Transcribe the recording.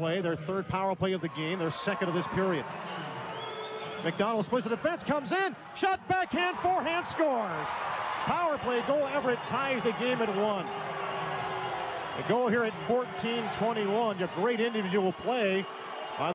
play, their third power play of the game, their second of this period. MacDonald splits the defense, comes in, shot backhand, forehand, scores. Power play goal, Everett ties the game at one. The goal here at 14-21, a great individual play